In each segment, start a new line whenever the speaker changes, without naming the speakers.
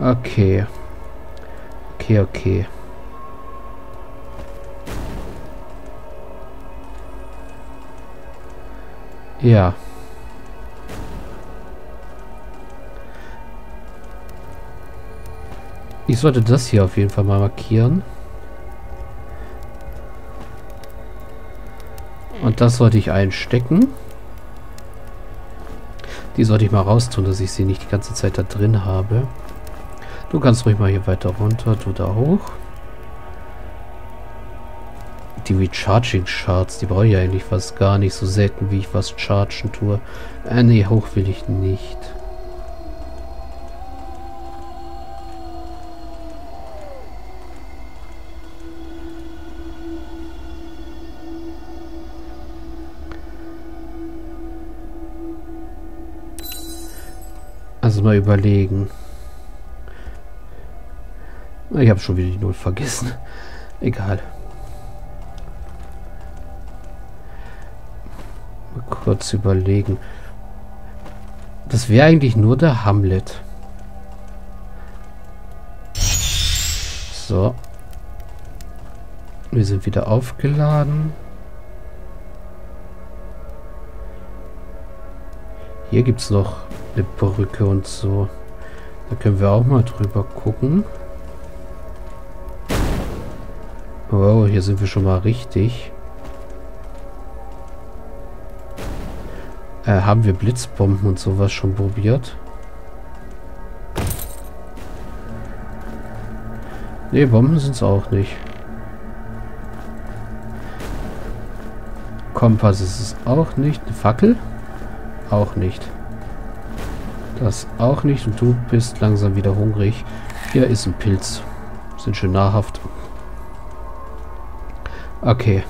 Okay. Okay, okay. Ja. Ich sollte das hier auf jeden Fall mal markieren. Und das sollte ich einstecken. Die sollte ich mal raustun, dass ich sie nicht die ganze Zeit da drin habe. Du kannst ruhig mal hier weiter runter, du da hoch. Die Recharging Charts, die brauche ich eigentlich fast gar nicht, so selten wie ich was chargen tue. Äh, nee, hoch will ich nicht. Also mal überlegen. Ich habe schon wieder die Null vergessen. Egal. Mal kurz überlegen. Das wäre eigentlich nur der Hamlet. So. Wir sind wieder aufgeladen. Hier gibt es noch eine Brücke und so. Da können wir auch mal drüber gucken. Wow, hier sind wir schon mal richtig. Äh, haben wir Blitzbomben und sowas schon probiert? Ne, Bomben sind es auch nicht. Kompass ist es auch nicht. Eine Fackel? Auch nicht. Das auch nicht. Und du bist langsam wieder hungrig. Hier ist ein Pilz. Sind schön nahrhaft. Okay.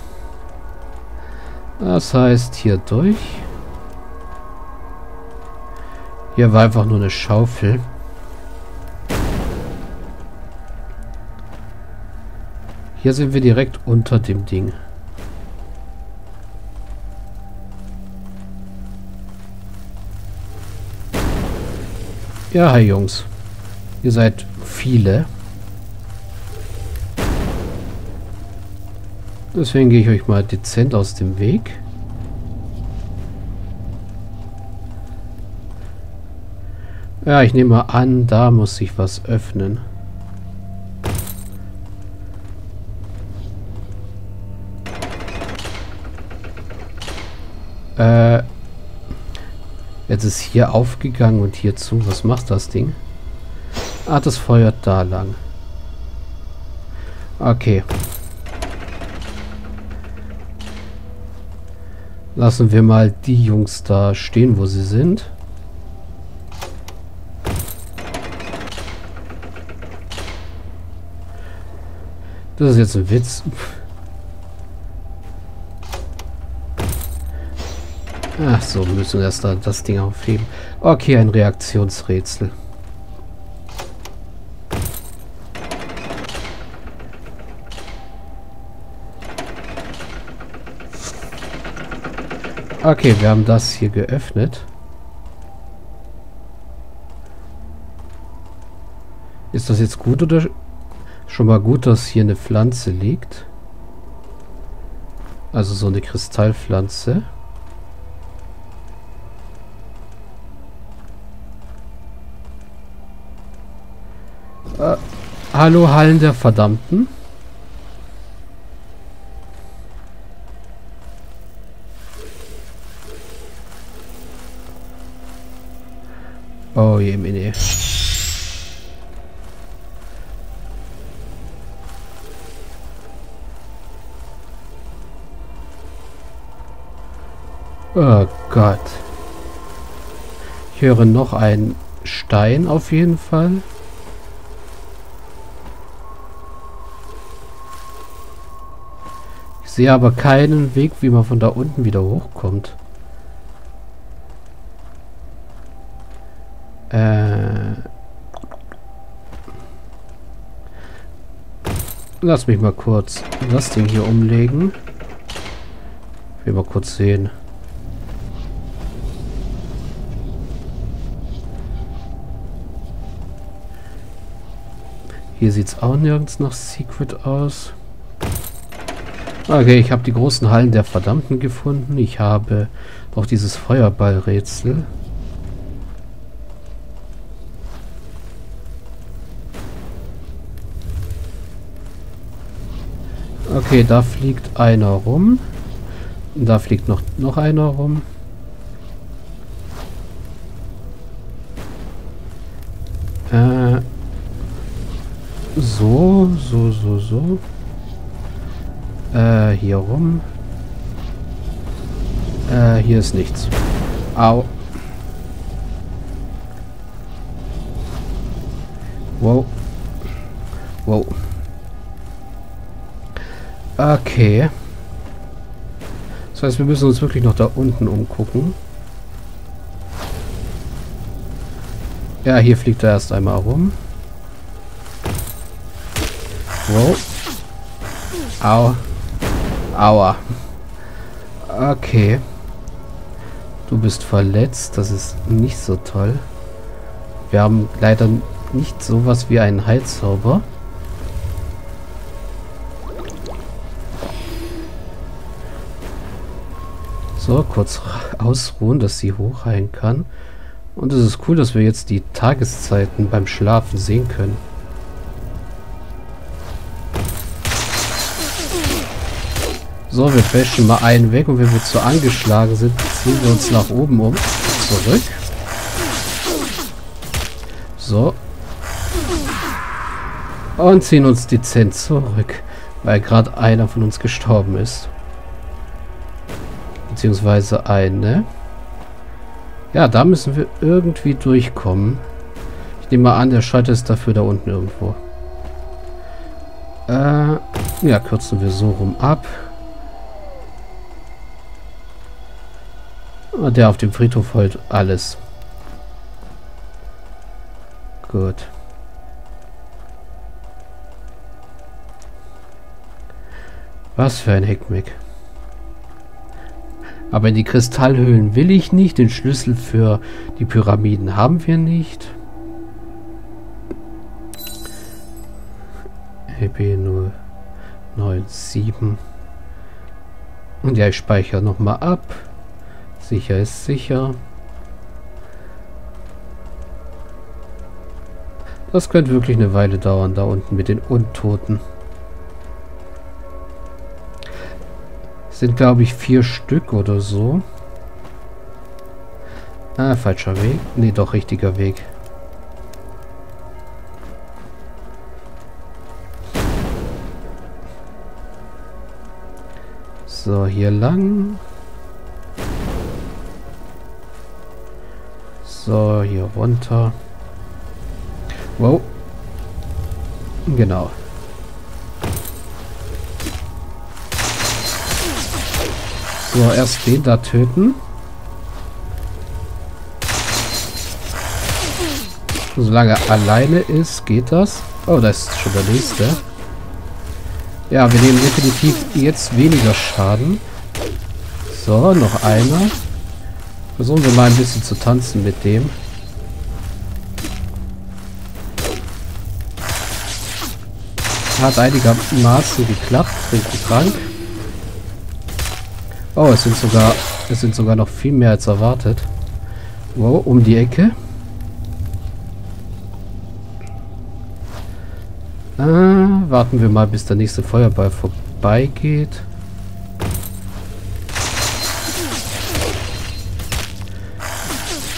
Das heißt hier durch. Hier war einfach nur eine Schaufel. Hier sind wir direkt unter dem Ding. Ja, hi Jungs. Ihr seid viele. Deswegen gehe ich euch mal dezent aus dem Weg. Ja, ich nehme mal an, da muss sich was öffnen. Äh, jetzt ist hier aufgegangen und hier zu. Was macht das Ding? Ah, das feuert da lang. Okay. Lassen wir mal die Jungs da stehen, wo sie sind. Das ist jetzt ein Witz. Ach so, wir müssen erst da das Ding aufheben. Okay, ein Reaktionsrätsel. Okay, wir haben das hier geöffnet. Ist das jetzt gut oder Schon mal gut, dass hier eine Pflanze liegt. Also so eine Kristallpflanze. Äh, hallo Hallen der Verdammten. Oh je, Mini. Oh Gott. Ich höre noch einen Stein auf jeden Fall. Ich sehe aber keinen Weg, wie man von da unten wieder hochkommt. Äh... Lass mich mal kurz das Ding hier umlegen. Ich will mal kurz sehen. Hier sieht es auch nirgends nach Secret aus. Okay, ich habe die großen Hallen der Verdammten gefunden. Ich habe auch dieses Feuerballrätsel. Okay, da fliegt einer rum. Da fliegt noch, noch einer rum. Äh, so, so, so, so. Äh, hier rum. Äh, hier ist nichts. Au. Wow. Wow. Okay. Das heißt, wir müssen uns wirklich noch da unten umgucken. Ja, hier fliegt er erst einmal rum. Wow. Au. Aua. Okay. Du bist verletzt. Das ist nicht so toll. Wir haben leider nicht sowas wie einen Heilzauber. So, kurz ausruhen, dass sie hochheilen kann. Und es ist cool, dass wir jetzt die Tageszeiten beim Schlafen sehen können. So, wir bashen mal einen weg und wenn wir zu angeschlagen sind, ziehen wir uns nach oben um. Zurück. So. Und ziehen uns dezent zurück, weil gerade einer von uns gestorben ist. Beziehungsweise eine. Ja, da müssen wir irgendwie durchkommen. Ich nehme mal an, der Schalter ist dafür da unten irgendwo. Äh, ja, kürzen wir so rum ab. Der auf dem Friedhof holt alles. Gut. Was für ein Heckmeck. Aber in die Kristallhöhlen will ich nicht. Den Schlüssel für die Pyramiden haben wir nicht. EP 097. Und ja, ich speichere nochmal ab. Sicher ist sicher. Das könnte wirklich eine Weile dauern, da unten mit den Untoten. Sind, glaube ich, vier Stück oder so. Ah, falscher Weg. Nee, doch, richtiger Weg. So, hier lang. So, hier runter. Wow. Genau. So, erst den da töten. Solange er alleine ist, geht das. Oh, da ist schon der nächste. Ja, wir nehmen definitiv jetzt weniger Schaden. So, noch einer. Versuchen wir mal ein bisschen zu tanzen mit dem. Hat einigermaßen geklappt. Trinken Trank. Oh, es sind sogar es sind sogar noch viel mehr als erwartet. Wow, um die Ecke. Ah, warten wir mal, bis der nächste Feuerball vorbeigeht.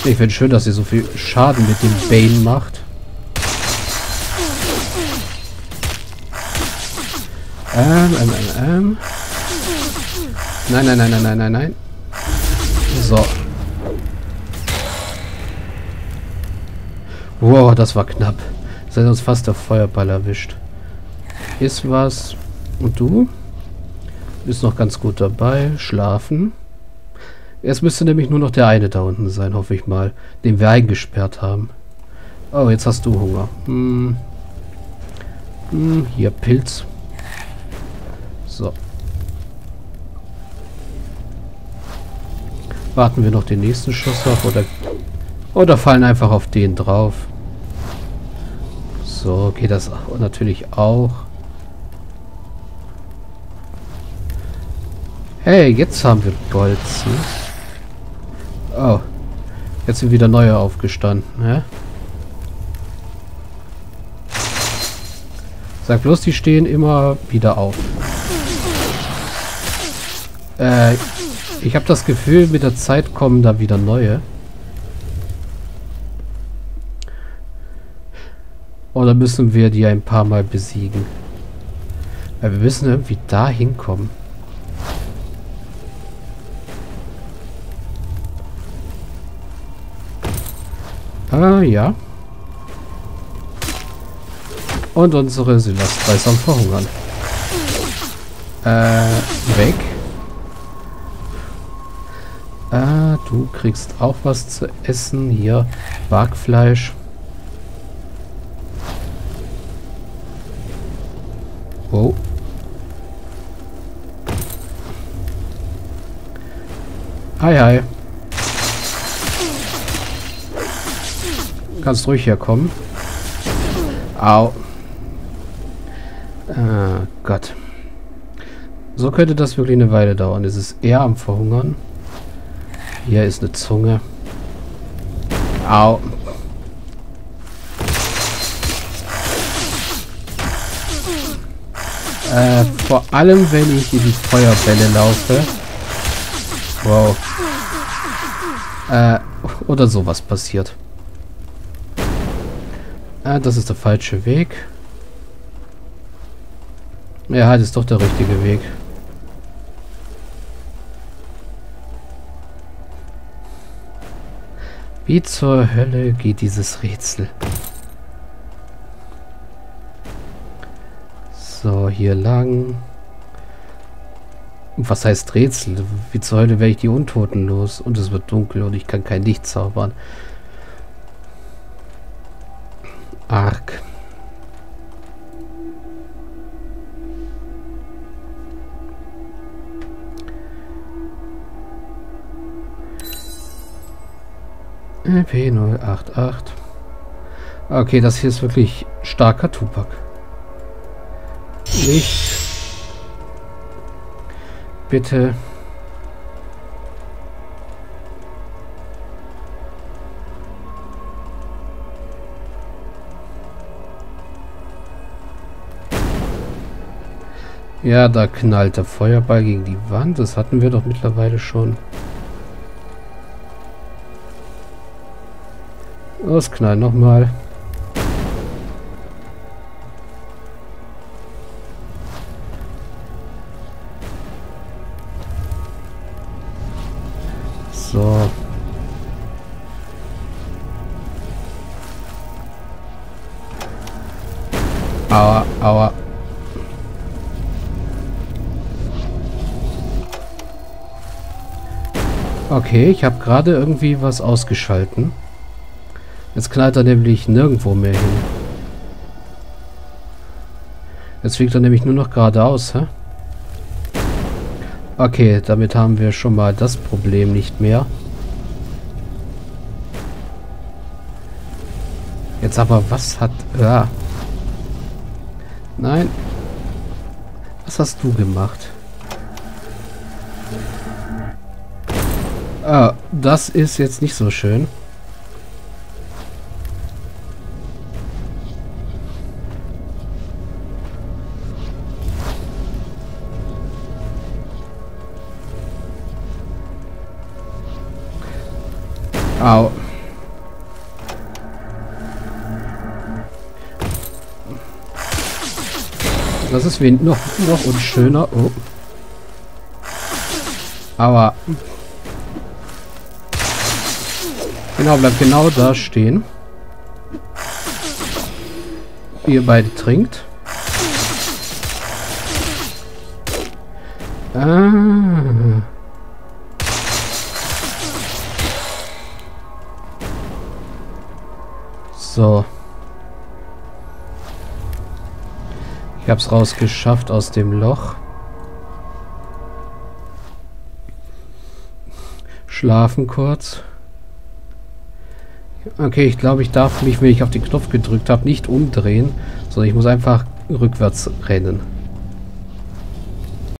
Ich finde schön, dass sie so viel Schaden mit dem Bane macht. Ähm, ähm, ähm, ähm. Nein, nein, nein, nein, nein, nein, nein. So. Wow, das war knapp. Das hat uns fast der Feuerball erwischt. Ist was. Und du? Bist noch ganz gut dabei. Schlafen. Es müsste nämlich nur noch der eine da unten sein, hoffe ich mal. Den wir eingesperrt haben. Oh, jetzt hast du Hunger. Hm. Hm, hier Pilz. Warten wir noch den nächsten Schuss auf oder, oder fallen einfach auf den drauf. So. Geht das natürlich auch. Hey, jetzt haben wir Bolzen. Oh. Jetzt sind wieder neue aufgestanden, ne? Sag bloß, die stehen immer wieder auf. Äh, ich habe das Gefühl, mit der Zeit kommen da wieder neue. Oder müssen wir die ein paar Mal besiegen? Weil wir müssen irgendwie da hinkommen. Ah, ja. Und unsere ist am Verhungern. Äh, weg. Ah, du kriegst auch was zu essen. Hier, Backfleisch. Wow. Hi, hi. Kannst ruhig herkommen. Au. Ah, Gott. So könnte das wirklich eine Weile dauern. Es ist eher am Verhungern. Hier ist eine Zunge. Au. Äh, vor allem, wenn ich in die Feuerbälle laufe. Wow. Äh, oder sowas passiert. Ah, das ist der falsche Weg. Ja, das ist doch der richtige Weg. Wie zur Hölle geht dieses Rätsel? So, hier lang. Was heißt Rätsel? Wie zur Hölle werde ich die Untoten los? Und es wird dunkel und ich kann kein Licht zaubern. Arg. P088. Okay, das hier ist wirklich starker Tupac. Nicht. Bitte. Ja, da knallt der Feuerball gegen die Wand. Das hatten wir doch mittlerweile schon. Los, knall nochmal. So. Aua, aua. Okay, ich habe gerade irgendwie was ausgeschalten. Jetzt knallt er nämlich nirgendwo mehr hin. Jetzt fliegt er nämlich nur noch geradeaus, hä? Okay, damit haben wir schon mal das Problem nicht mehr. Jetzt aber, was hat... Ja. Nein. Was hast du gemacht? Ah, das ist jetzt nicht so schön. Au. Das ist wie noch, noch unschöner. Oh. Aber Genau, bleibt genau da stehen. Ihr beide trinkt. Ah. So. Ich habe es rausgeschafft aus dem Loch. Schlafen kurz. Okay, ich glaube, ich darf mich, wenn ich auf den Knopf gedrückt habe, nicht umdrehen, sondern ich muss einfach rückwärts rennen.